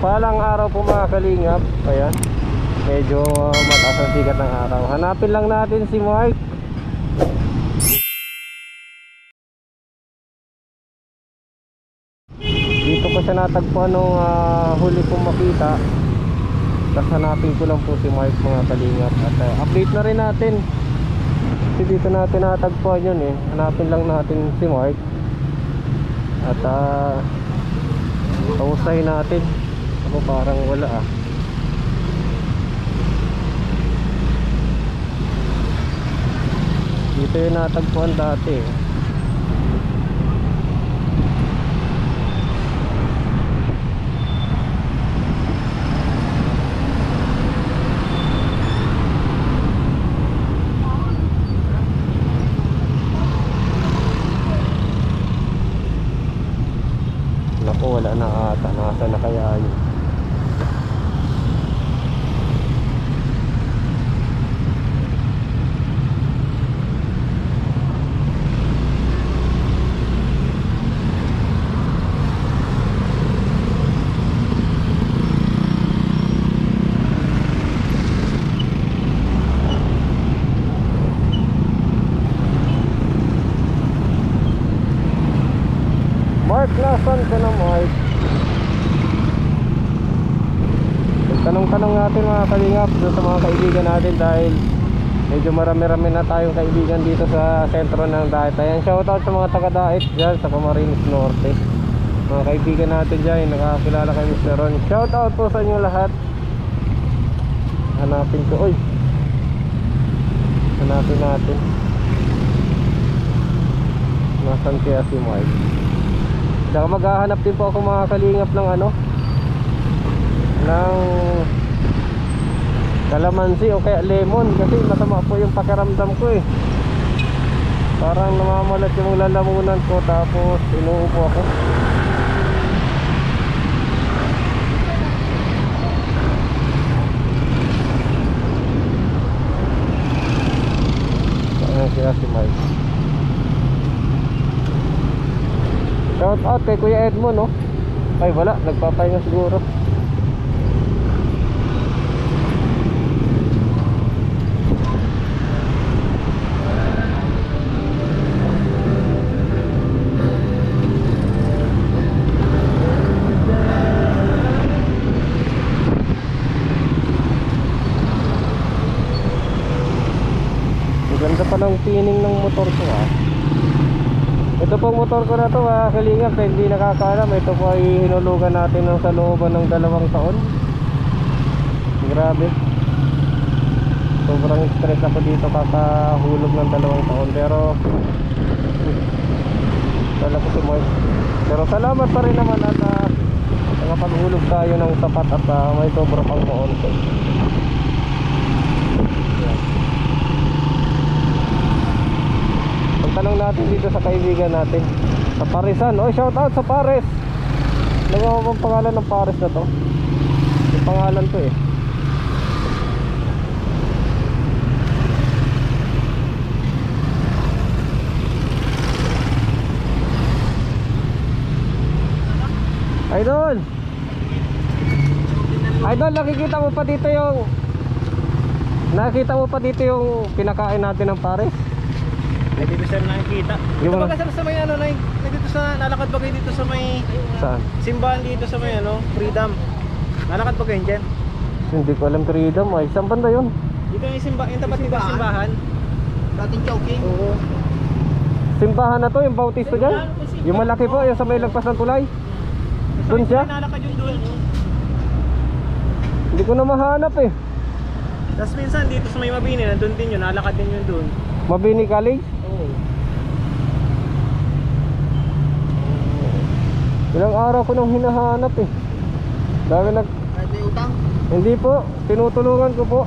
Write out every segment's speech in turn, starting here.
mapagpalang araw po mga kalingap. Ayan. Medyo uh, mataas ang sikat ng araw. Hanapin lang natin si Mike. Dito ko siya natagpuan nung ah, huli kong makita. Tapos hanapin ko lang po si Mike mga kalingap. At uh, update na rin natin. Kasi dito natin natagpuan yun eh. Hanapin lang natin si Mike. At ah Kamustahin natin Ako parang wala ah Dito yung natagpuan dati eh. Wala na ata. Nasa na kaya yun? Mark, nasan ka na Mark? Tanong-tanong natin mga kalingap doon sa mga kaibigan natin dahil medyo marami-rami na tayong kaibigan dito sa sentro ng Daet. Ayan, shoutout sa mga taga-Daet dyan sa Camarines Norte. Mga kaibigan natin dyan, nakakilala kay Mr. Ron. Shoutout po sa inyo lahat. Hanapin ko. Uy! Hanapin natin. Nasaan kaya si Mike? Saka maghahanap din po ako mga kalingap ng ano ng kalamansi o kaya lemon kasi masama po yung pakiramdam ko eh. Parang namamalat yung lalamunan ko tapos inuupo ako. Ayan siya si Mike. Shout out kay Kuya Edmond no Ay wala, nagpapahinga siguro motor ko na to mga kalingap sa hindi nakakaalam. Ito po ay hinulugan natin ng sa looban ng dalawang taon. Grabe. Sobrang stress ako dito kakahulog ng dalawang taon. Pero wala ko si Mark pero salamat pa rin naman at uh, nakapaghulog tayo ng sapat at ah, may sobra pang maonte Ang tanong natin dito sa kaibigan natin Sa Parisan. Oh shout out sa Paris. Ano nga bang pangalan ng Paris na to? Yung pangalan to eh. Idol! Idol nakikita mo pa dito yung Nakita mo pa dito yung pinakain natin ng Paris Ay, dito sir nakikita. Yung Dito mga- ba sir sa may ano, may dito sa, nalakad ba kayo dito sa may Saan? simbahan dito sa may ano, freedom. Nalakad ba kayo dyan? Hindi ko alam freedom ay Saan banda yun? Dito yung simbahan, yung tapat dito yung simbahan. Dating choking. Oo. Simbahan na to yung bautista dyan Yung malaki po yung sa may lagpas ng tulay Doon siya? Nalakad yung doon. Hindi ko na mahanap eh Tapos minsan dito sa may mabini, nandun din yun, nalakad din yun doon. Mabini College. Ilang araw ko nang hinahanap eh. Dami nag Pwede utang? Hindi po. Tinutulungan ko po.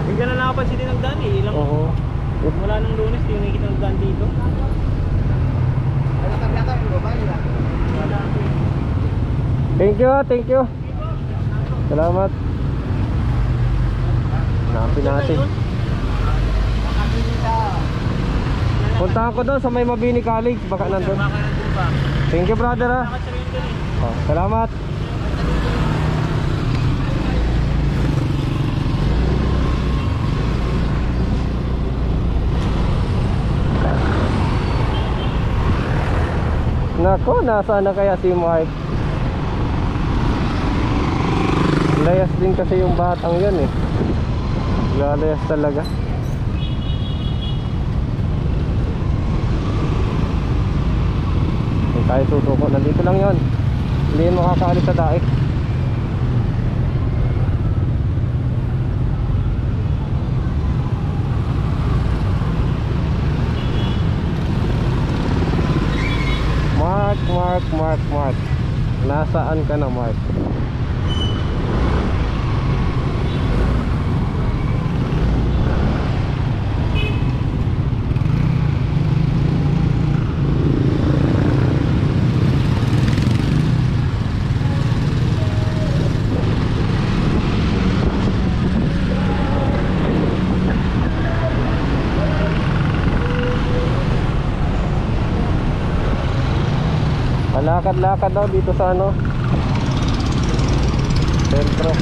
Hindi ka na nakapansin din ng daan eh. Ilang, Oo. Mula nung lunes, di nakikita ng daan dito. Ano kami yata yung baba nila? Thank you ah, thank you. Salamat. Hanapin natin Puntahan ko doon sa may Mabini College Baka nandun. Thank you brother ah doon eh. Oh, salamat. Nako, nasaan na kaya si Mark? Layas din kasi yung batang yun eh. Lalayas talaga. Tayo tutuko. Nandito lang yon. Hindi yun makakaalis sa daik. Mark, Mark, Mark, Mark. Nasaan ka na, Mark? Palakad-lakad daw dito sa ano Sentro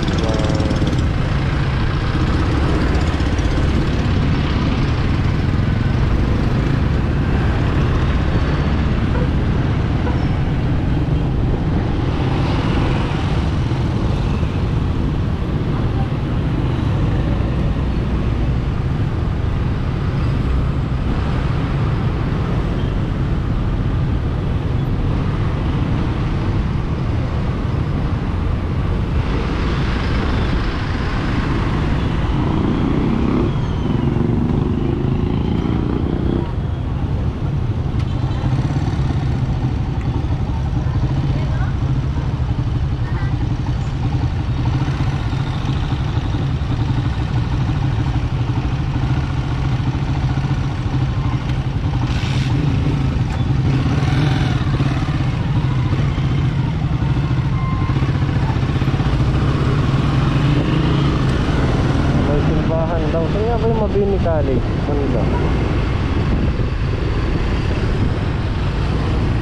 May simbahan daw Mabini College? Ba?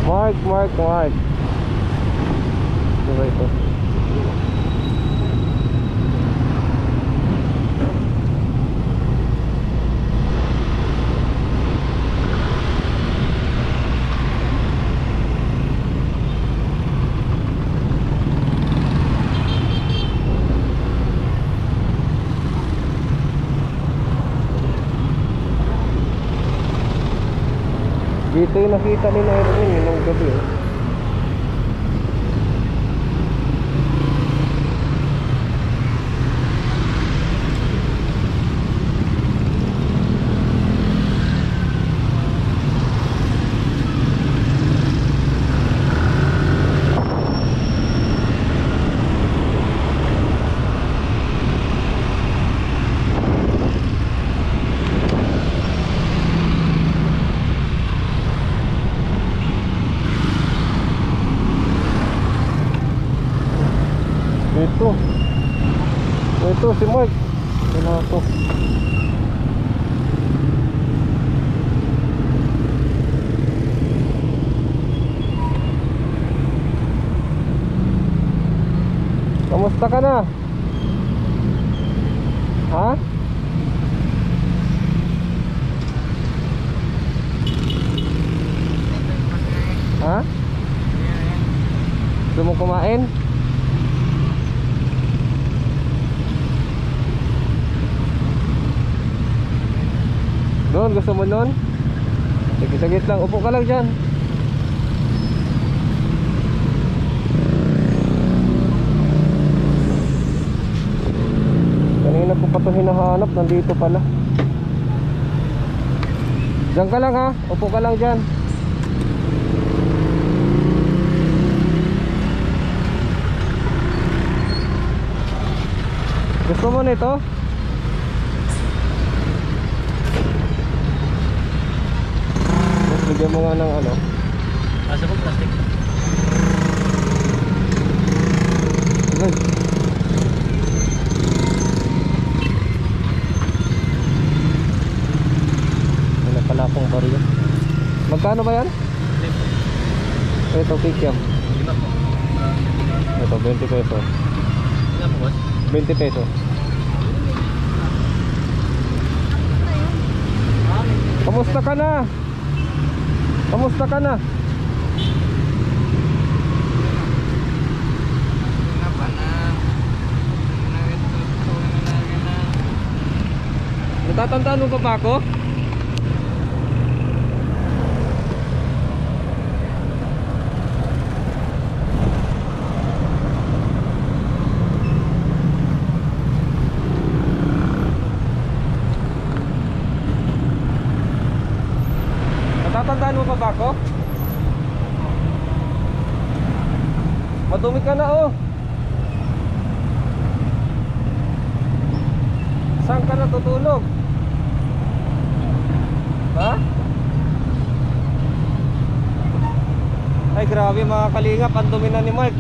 Mark, Mark, Mark Ano ba ito? Yung nakita ni Erwin yun nung gabi oh. Ito. Ito si Mark. Ito ako. Kamusta ka na? Ha? Ha? Gusto mo kumain? Doon, gusto mo noon? Sige, sagit lang. Upo ka lang dyan. Kanina ko pa ito hinahanap. Nandito pala. Diyan ka lang ha. Upo ka lang dyan. Gusto mo nito? Bigyan mo nga ng ano. Asa ko plastic. Sige. Wala pala akong barya. Magkano ba yan? Ito, kikiam. Ito, 20 pesos. Ilan po, boss? 20 pesos. Kamusta ka na? Kamusta ka na? Natatandaan mo pa ba ako? Natatandaan mo pa ba ako? Madumi ka na oh Saan ka natutulog? Ha? Ay grabe mga kalingap Ang dumi na ni Mark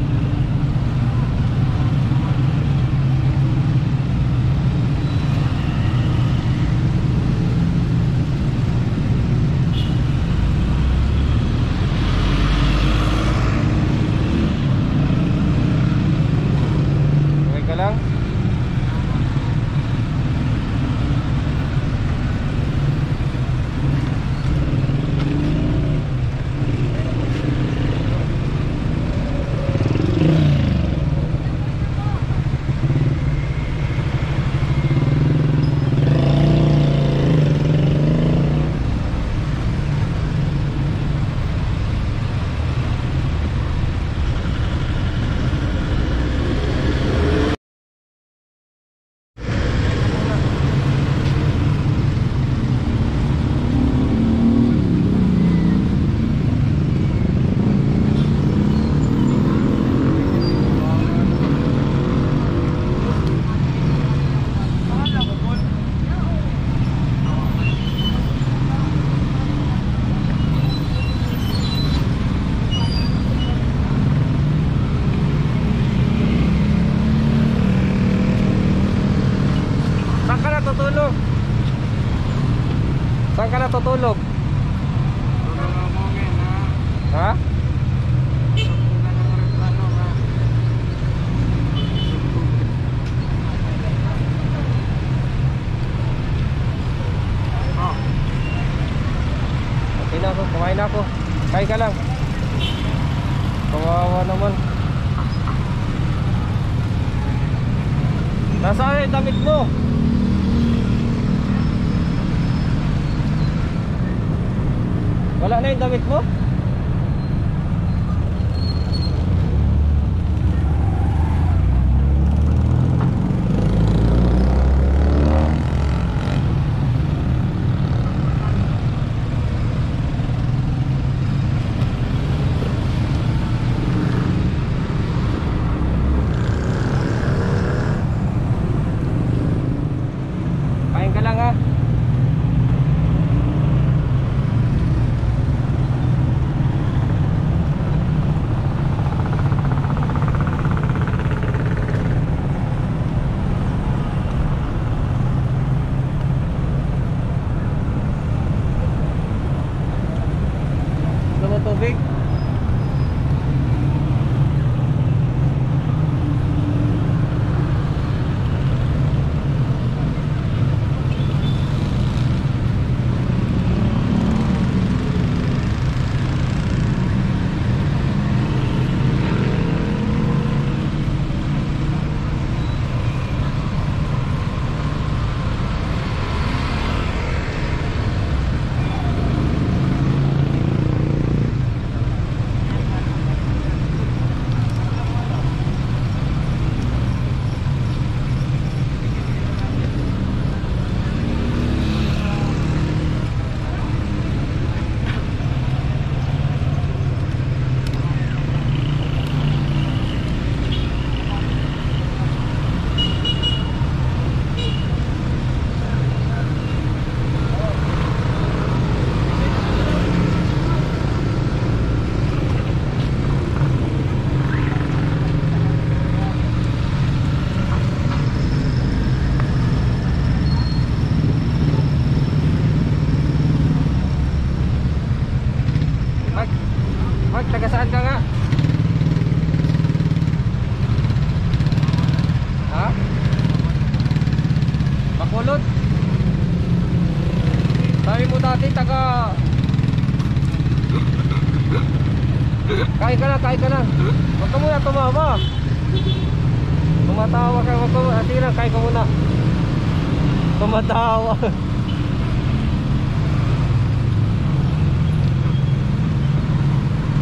Tumatawa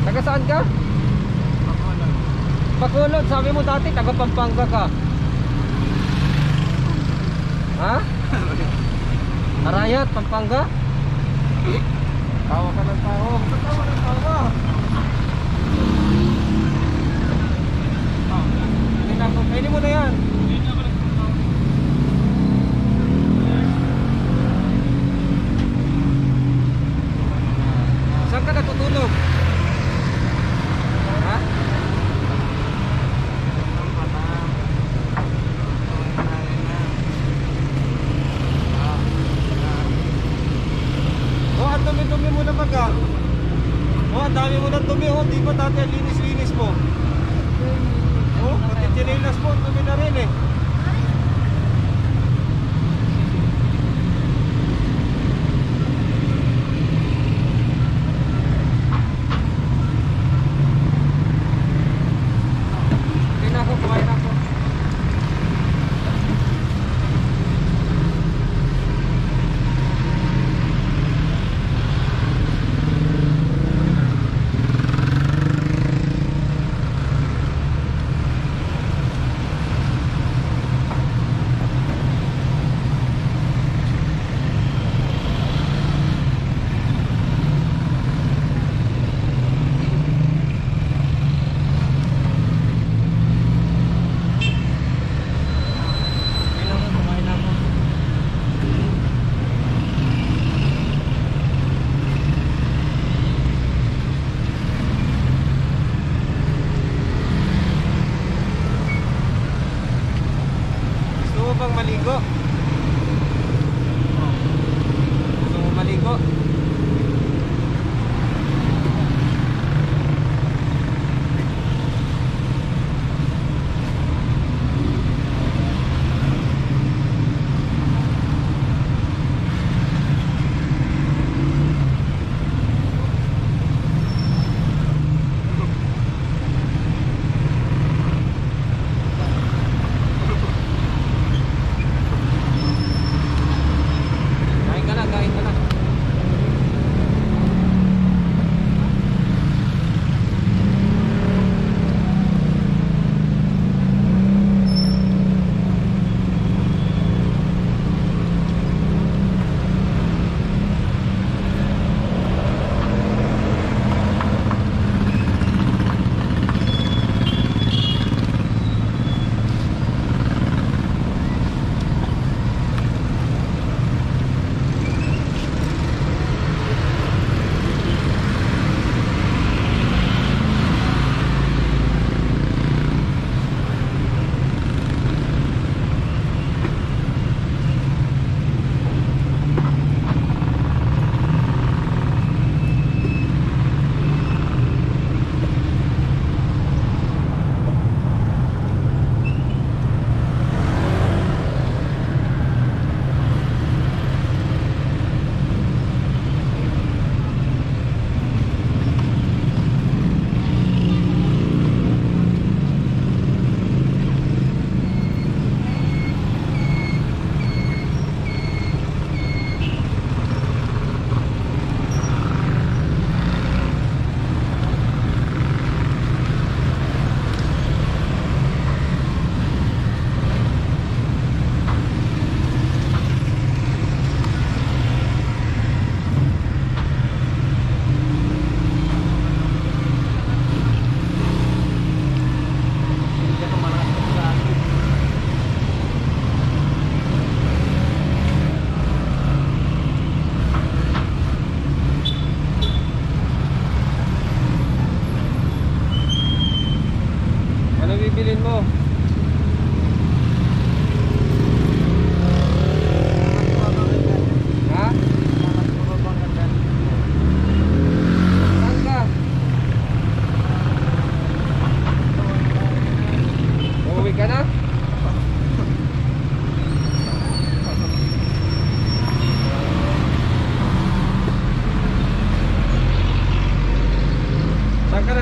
Taga saan ka? Bacolod, sabi mo dati taga Pampanga ka. Ha? Arayat, Pampanga? Tawa ka ng tao. Tawa ng tawa. Hindi na. Kainin mo na yan. Saan ka natutulog? Ha? Oh, ang mo na baga. Oh, ang mo ng dumi. Oh, di ba dati linis-linis mo? Oh, pati chinelas mo, dumi na rin eh.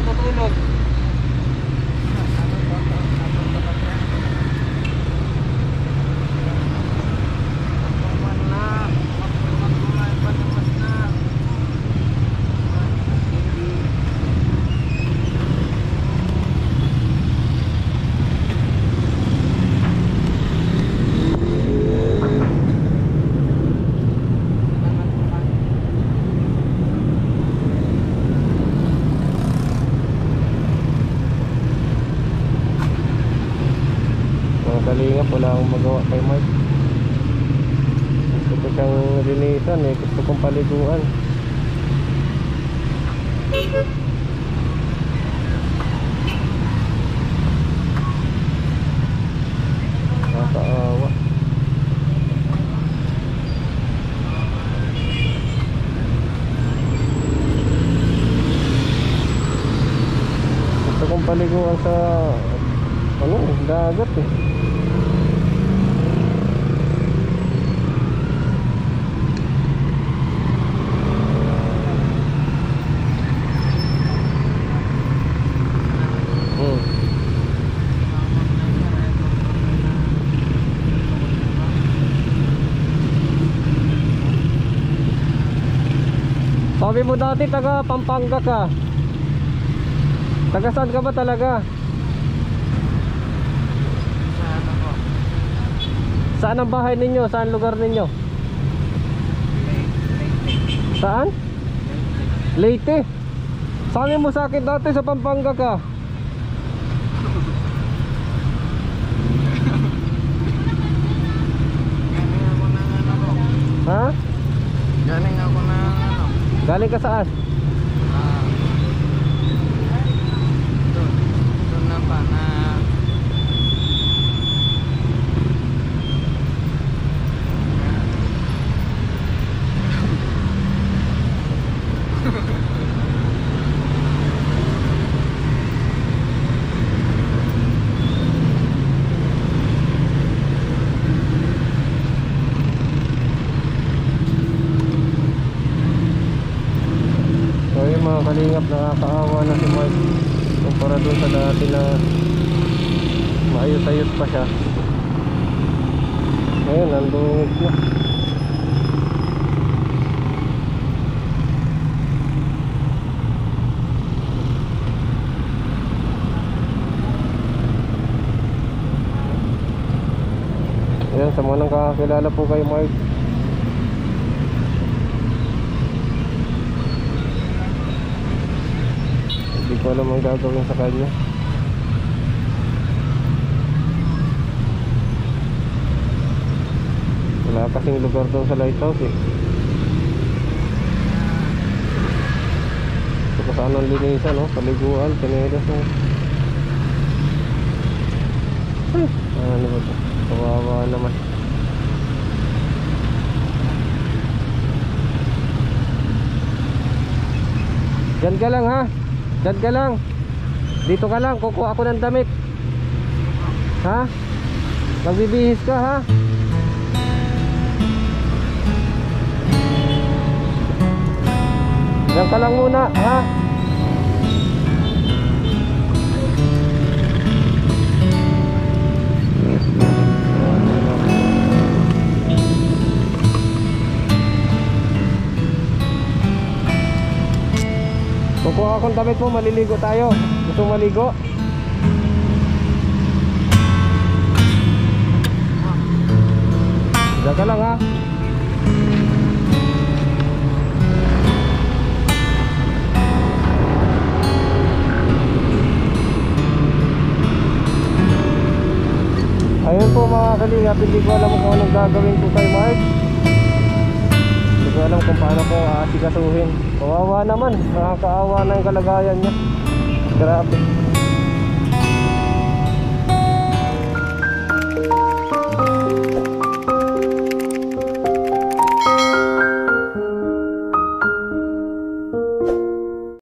কতগুলো dati taga Pampanga ka. Taga saan ka ba talaga? Saan ang bahay ninyo? Saan lugar ninyo? Saan? Leyte. Sabi mo sa akin dati sa Pampanga ka. Ha? Ako ano, Galing ka saan? ah, doon, doon na ba na So yung mga kalingap nakakaawa na si Mark Kumpara dun sa dati na maayos-ayos pa siya. Ngayon, nandungit na Ayan, sa mga nang kakakilala po kay Mark Hindi ko alam ang gagawin sa kanya. Wala kasing lugar doon sa lighthouse eh. Ito pa saan ang linisan no? Paliguan, pinedas no? Ay, ano ba ito? Kawawa naman. Diyan ka lang ha. Diyan ka lang. Dito ka lang, kukuha ako ng damit. Ha? Magbibihis ka ha? Diyan ka lang muna, ha? Kukuha akong damit mo, maliligo tayo. Gusto maligo? Diyan ka lang ha. Ayun po mga kalingap, hindi ko alam kung anong gagawin ko kay Mark. Ko alam kung paano ko aasikasuhin. Kawawa naman, nakakaawa na yung kalagayan niya. Grabe.